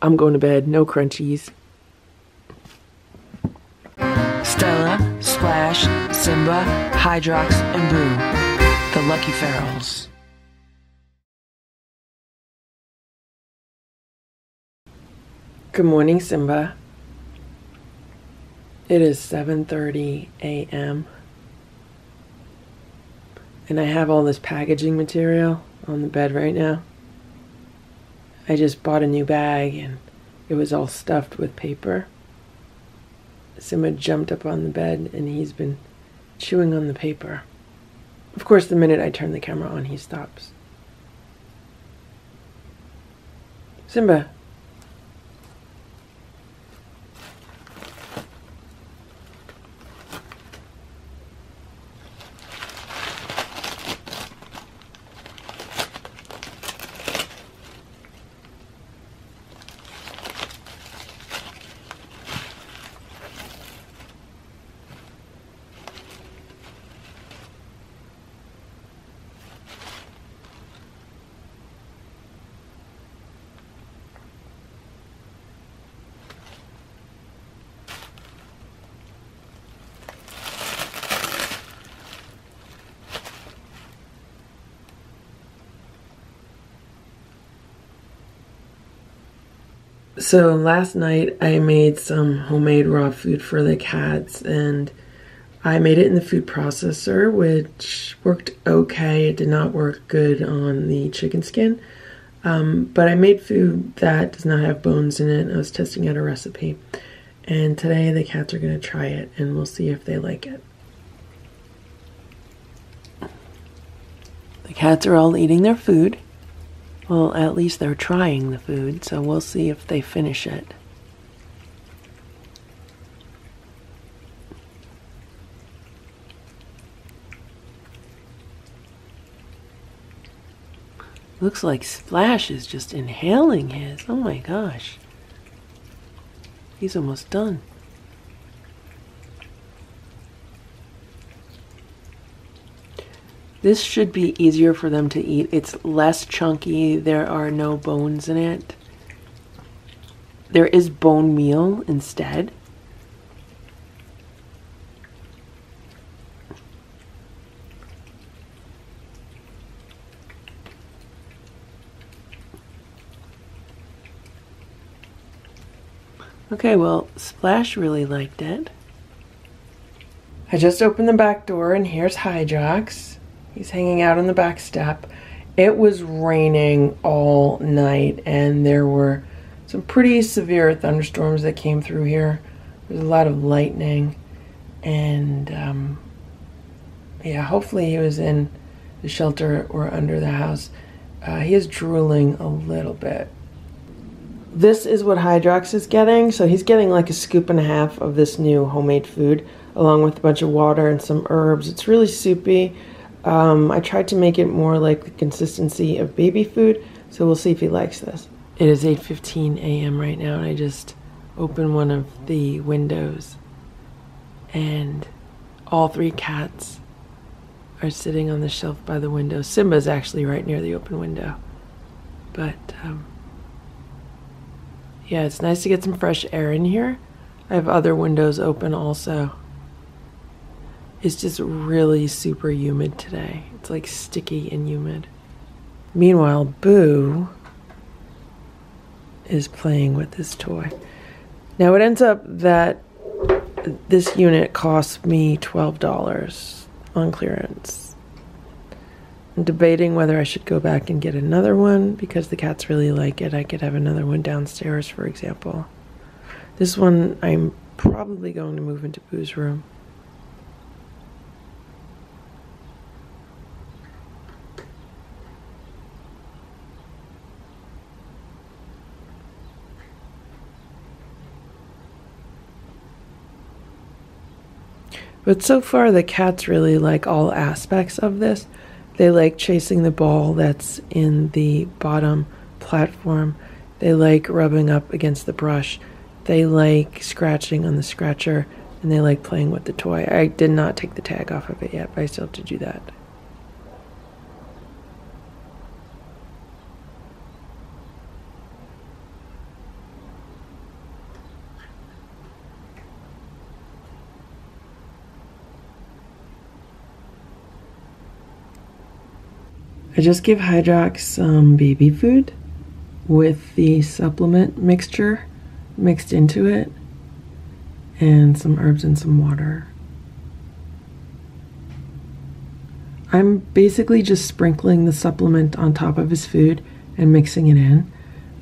I'm going to bed. No crunchies. Stella, Splash, Simba, Hydrox, and Boo. The Lucky Ferals. Good morning, Simba. It is 7:30 a.m. And I have all this packaging material on the bed right now. I just bought a new bag and it was all stuffed with paper. Simba jumped up on the bed and he's been chewing on the paper. Of course, the minute I turn the camera on, he stops. Simba, So last night I made some homemade raw food for the cats and I made it in the food processor, which worked okay. It did not work good on the chicken skin. Um, but I made food that does not have bones in it. I was testing out a recipe. And today the cats are going to try it and we'll see if they like it. The cats are all eating their food. Well, at least they're trying the food, so we'll see if they finish it. Looks like Splash is just inhaling his. Oh my gosh. He's almost done. This should be easier for them to eat. It's less chunky. There are no bones in it. There is bone meal instead. Okay, well, Splash really liked it. I just opened the back door and here's Hydrox. He's hanging out on the back step. It was raining all night and there were some pretty severe thunderstorms that came through here. There's a lot of lightning and um, yeah, hopefully he was in the shelter or under the house. Uh, he is drooling a little bit. This is what Hydrox is getting. So he's getting like a scoop and a half of this new homemade food along with a bunch of water and some herbs. It's really soupy. Um, I tried to make it more like the consistency of baby food, so we'll see if he likes this. It is 8.15 a.m. right now, and I just opened one of the windows, and all three cats are sitting on the shelf by the window. Simba's actually right near the open window. But, um, yeah, it's nice to get some fresh air in here. I have other windows open also. It's just really super humid today. It's like sticky and humid. Meanwhile, Boo is playing with this toy. Now it ends up that this unit cost me $12 on clearance. I'm debating whether I should go back and get another one because the cats really like it. I could have another one downstairs, for example. This one I'm probably going to move into Boo's room. But so far, the cats really like all aspects of this. They like chasing the ball that's in the bottom platform. They like rubbing up against the brush. They like scratching on the scratcher. And they like playing with the toy. I did not take the tag off of it yet, but I still have to do that. I just give Hydrox some baby food with the supplement mixture mixed into it and some herbs and some water. I'm basically just sprinkling the supplement on top of his food and mixing it in.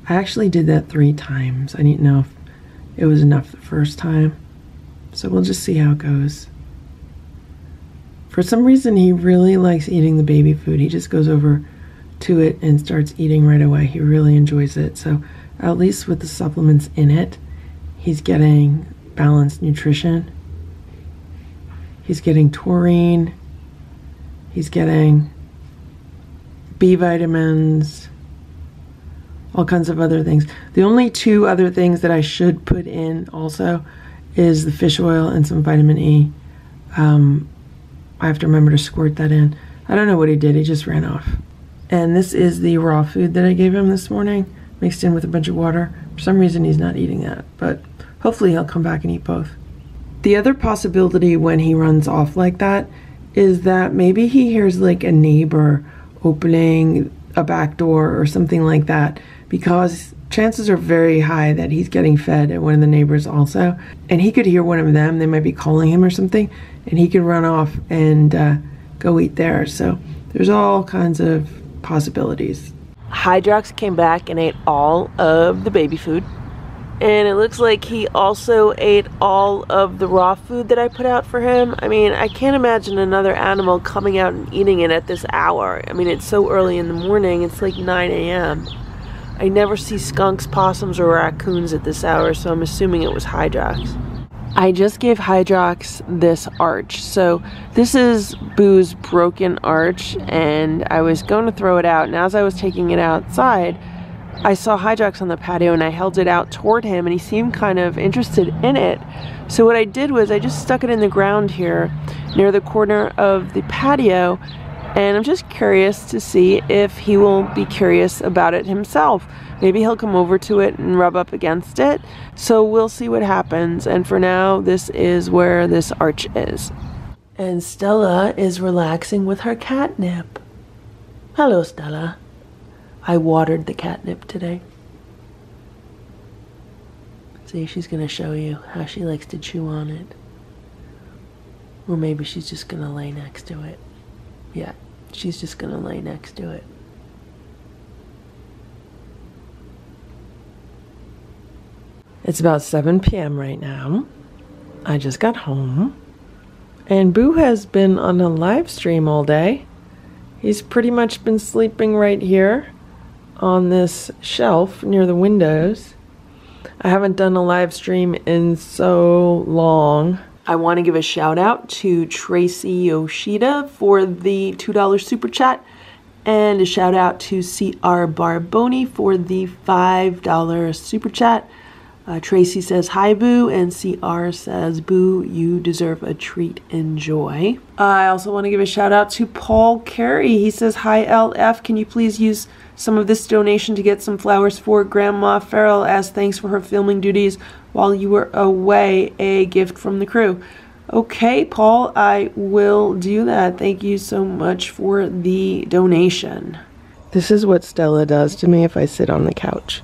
I actually did that three times. I didn't know if it was enough the first time. So we'll just see how it goes. For some reason, he really likes eating the baby food. He just goes over to it and starts eating right away. He really enjoys it. So, at least with the supplements in it, he's getting balanced nutrition. He's getting taurine. He's getting B vitamins, all kinds of other things. The only two other things that I should put in also is the fish oil and some vitamin E. Um, I have to remember to squirt that in. I don't know what he did, he just ran off. And this is the raw food that I gave him this morning, mixed in with a bunch of water. For some reason, he's not eating that, but hopefully, he'll come back and eat both. The other possibility when he runs off like that is that maybe he hears like a neighbor opening a back door or something like that because chances are very high that he's getting fed at one of the neighbors also. And he could hear one of them, they might be calling him or something, and he could run off and uh, go eat there. So there's all kinds of possibilities. Hydrox came back and ate all of the baby food. And it looks like he also ate all of the raw food that I put out for him. I mean, I can't imagine another animal coming out and eating it at this hour. I mean, it's so early in the morning, it's like 9 a.m. I never see skunks, possums, or raccoons at this hour, so I'm assuming it was Hydrox. I just gave Hydrox this arch. So this is Boo's broken arch, and I was going to throw it out. And as I was taking it outside, I saw Hydrox on the patio, and I held it out toward him, and he seemed kind of interested in it. So what I did was I just stuck it in the ground here near the corner of the patio and I'm just curious to see if he will be curious about it himself. Maybe he'll come over to it and rub up against it. So we'll see what happens. And for now, this is where this arch is. And Stella is relaxing with her catnip. Hello, Stella. I watered the catnip today. See, she's going to show you how she likes to chew on it. Or maybe she's just going to lay next to it. Yeah she's just going to lay next to it. It's about 7 p.m. right now. I just got home. And Boo has been on a live stream all day. He's pretty much been sleeping right here on this shelf near the windows. I haven't done a live stream in so long. I want to give a shout out to Tracy Yoshida for the $2 super chat and a shout out to CR Barboni for the $5 super chat. Uh, Tracy says, Hi, Boo, and CR says, Boo, you deserve a treat. Enjoy. Uh, I also want to give a shout out to Paul Carey. He says, Hi, LF, can you please use some of this donation to get some flowers for Grandma Farrell as thanks for her filming duties while you were away, a gift from the crew. Okay, Paul, I will do that. Thank you so much for the donation. This is what Stella does to me if I sit on the couch.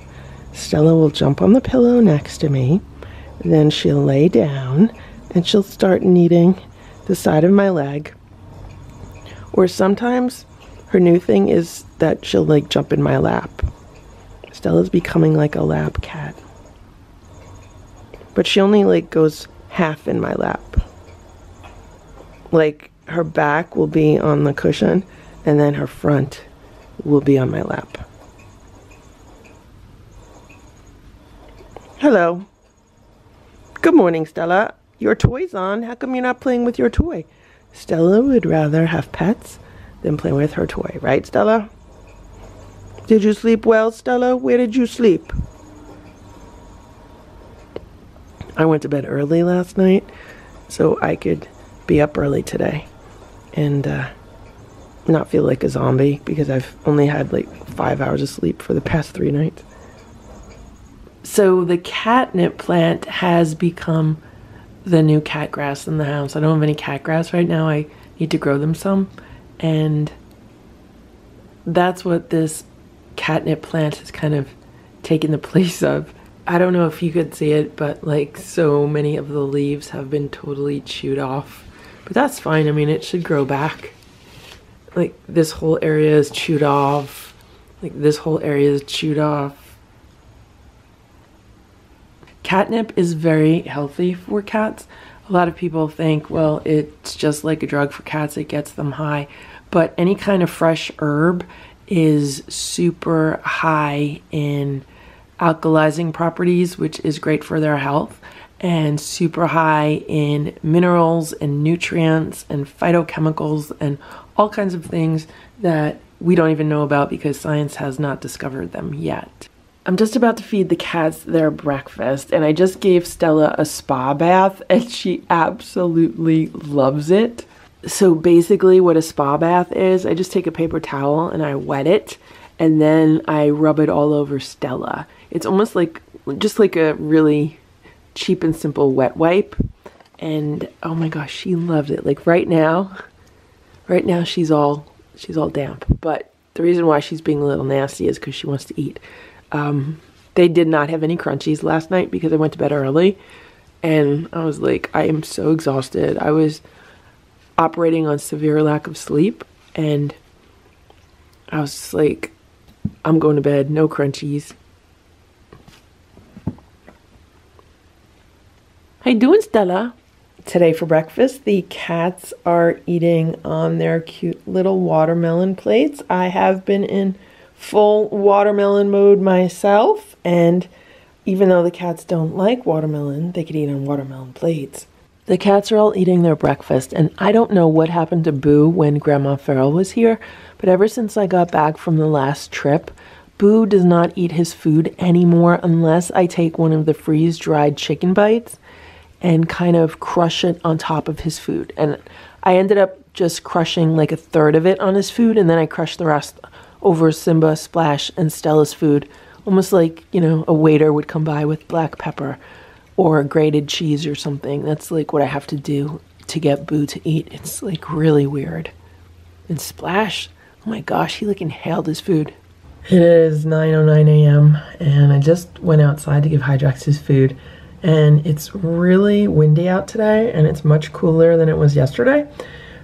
Stella will jump on the pillow next to me, then she'll lay down and she'll start kneading the side of my leg. Or sometimes her new thing is that she'll like jump in my lap. Stella's becoming like a lap cat. But she only like goes half in my lap. Like her back will be on the cushion and then her front will be on my lap. Hello. Good morning, Stella. Your toy's on. How come you're not playing with your toy? Stella would rather have pets than play with her toy, right, Stella? Did you sleep well, Stella? Where did you sleep? I went to bed early last night so I could be up early today and uh, not feel like a zombie because I've only had like five hours of sleep for the past three nights. So the catnip plant has become the new cat grass in the house. I don't have any cat grass right now. I need to grow them some. And that's what this catnip plant has kind of taken the place of. I don't know if you could see it, but like so many of the leaves have been totally chewed off. But that's fine. I mean, it should grow back. Like this whole area is chewed off. Like this whole area is chewed off. Catnip is very healthy for cats. A lot of people think, well, it's just like a drug for cats, it gets them high. But any kind of fresh herb is super high in alkalizing properties, which is great for their health, and super high in minerals and nutrients and phytochemicals and all kinds of things that we don't even know about because science has not discovered them yet. I'm just about to feed the cats their breakfast, and I just gave Stella a spa bath, and she absolutely loves it. So, basically, what a spa bath is, I just take a paper towel and I wet it, and then I rub it all over Stella. It's almost like just like a really cheap and simple wet wipe. And oh my gosh, she loved it. Like right now, right now she's all she's all damp. But the reason why she's being a little nasty is because she wants to eat. Um, they did not have any crunchies last night because I went to bed early, and I was like, I am so exhausted. I was operating on severe lack of sleep, and I was just like, I'm going to bed. No crunchies. How you doing, Stella? Today for breakfast, the cats are eating on their cute little watermelon plates. I have been in full watermelon mode myself, and even though the cats don't like watermelon, they could eat on watermelon plates. The cats are all eating their breakfast, and I don't know what happened to Boo when Grandma Farrell was here, but ever since I got back from the last trip, Boo does not eat his food anymore unless I take one of the freeze dried chicken bites and kind of crush it on top of his food. And I ended up just crushing like a third of it on his food, and then I crushed the rest over Simba, Splash, and Stella's food, almost like, you know, a waiter would come by with black pepper or grated cheese or something. That's like what I have to do to get Boo to eat. It's like really weird. And Splash, oh my gosh, he like inhaled his food. It is 9.09 a.m. and I just went outside to give Hydrox his food and it's really windy out today and it's much cooler than it was yesterday.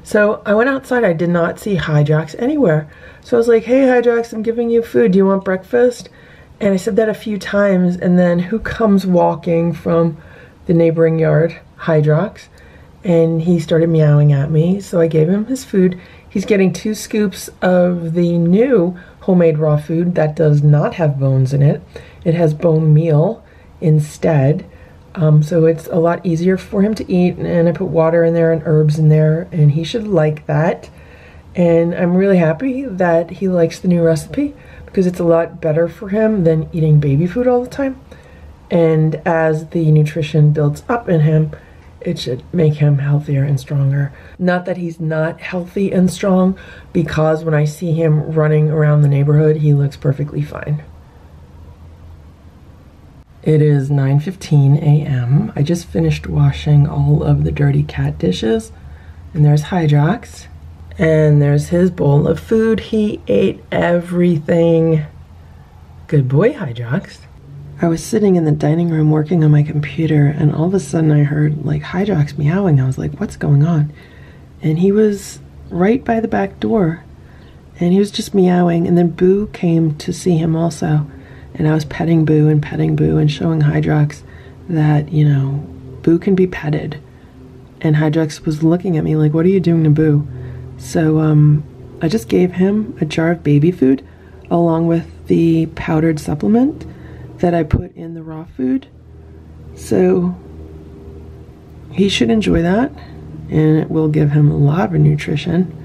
So I went outside, I did not see Hydrox anywhere. So I was like, hey Hydrox, I'm giving you food, do you want breakfast? And I said that a few times and then who comes walking from the neighboring yard? Hydrox. And he started meowing at me, so I gave him his food. He's getting two scoops of the new homemade raw food that does not have bones in it. It has bone meal instead. Um, so it's a lot easier for him to eat and I put water in there and herbs in there and he should like that. And I'm really happy that he likes the new recipe because it's a lot better for him than eating baby food all the time. And as the nutrition builds up in him, it should make him healthier and stronger. Not that he's not healthy and strong, because when I see him running around the neighborhood, he looks perfectly fine. It is 9.15 a.m. I just finished washing all of the dirty cat dishes. And there's Hydrox. And there's his bowl of food. He ate everything. Good boy, Hydrox. I was sitting in the dining room working on my computer and all of a sudden I heard like Hydrox meowing. I was like, what's going on? And he was right by the back door. And he was just meowing. And then Boo came to see him also and I was petting Boo and petting Boo and showing Hydrox that, you know, Boo can be petted. And Hydrox was looking at me like, what are you doing to Boo? So um, I just gave him a jar of baby food along with the powdered supplement that I put in the raw food. So he should enjoy that and it will give him a lot of nutrition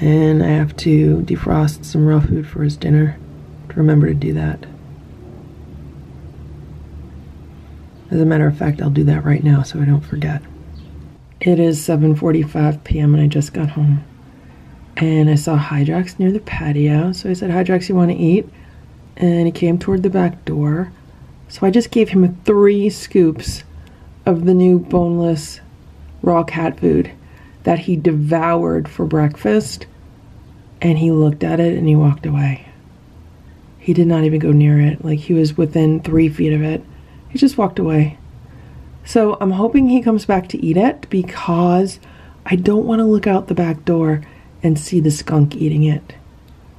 and I have to defrost some raw food for his dinner to remember to do that. As a matter of fact, I'll do that right now so I don't forget. It is 7.45 p.m. and I just got home. And I saw Hydrox near the patio, so I said, Hydrox, you want to eat? And he came toward the back door. So I just gave him three scoops of the new boneless raw cat food that he devoured for breakfast and he looked at it and he walked away. He did not even go near it. Like he was within three feet of it. He just walked away. So I'm hoping he comes back to eat it because I don't want to look out the back door and see the skunk eating it.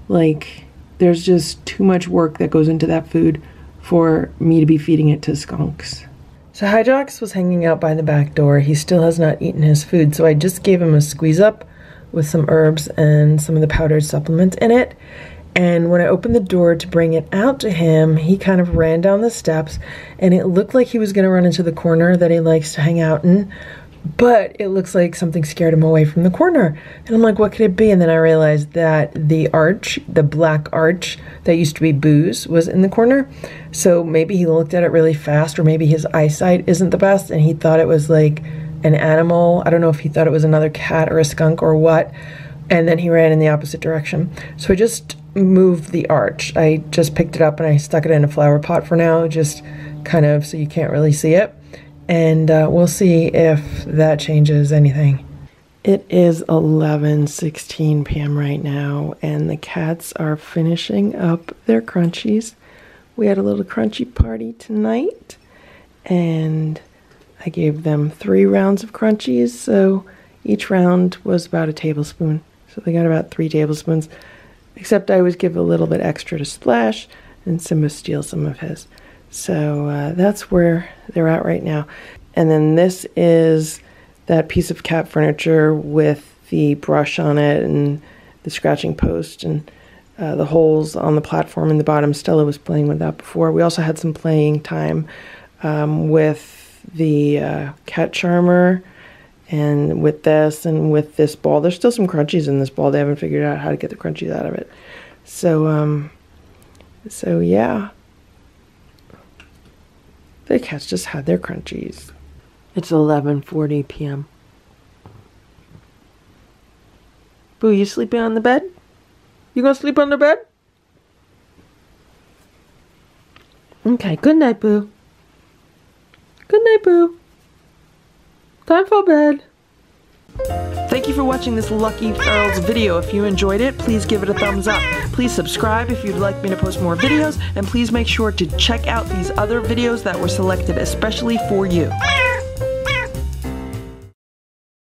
Like, there's just too much work that goes into that food for me to be feeding it to skunks. So Hydrox was hanging out by the back door. He still has not eaten his food, so I just gave him a squeeze up with some herbs and some of the powdered supplements in it. And when I opened the door to bring it out to him, he kind of ran down the steps and it looked like he was going to run into the corner that he likes to hang out in. But it looks like something scared him away from the corner. And I'm like, what could it be? And then I realized that the arch, the black arch that used to be Boo's, was in the corner. So maybe he looked at it really fast, or maybe his eyesight isn't the best and he thought it was like an animal. I don't know if he thought it was another cat or a skunk or what. And then he ran in the opposite direction. So I just moved the arch. I just picked it up and I stuck it in a flower pot for now, just kind of so you can't really see it. And uh, we'll see if that changes anything. It is 11:16 p.m. right now, and the cats are finishing up their crunchies. We had a little crunchy party tonight, and I gave them three rounds of crunchies, so each round was about a tablespoon. So they got about three tablespoons. Except I always give a little bit extra to Splash, and Simba steals some of his. So uh, that's where they're at right now. And then this is that piece of cat furniture with the brush on it and the scratching post and uh, the holes on the platform in the bottom. Stella was playing with that before. We also had some playing time um, with the uh, cat charmer and with this and with this ball. There's still some crunchies in this ball. They haven't figured out how to get the crunchies out of it. So, um, so yeah. The cats just had their crunchies. It's 11:40 p.m. Boo, you sleeping on the bed? You gonna sleep on the bed? Okay, good night, Boo. Good night, Boo. Time for bed. Thank you for watching this Lucky Ferals video. If you enjoyed it, please give it a thumbs up. Please subscribe if you'd like me to post more videos, and please make sure to check out these other videos that were selected especially for you.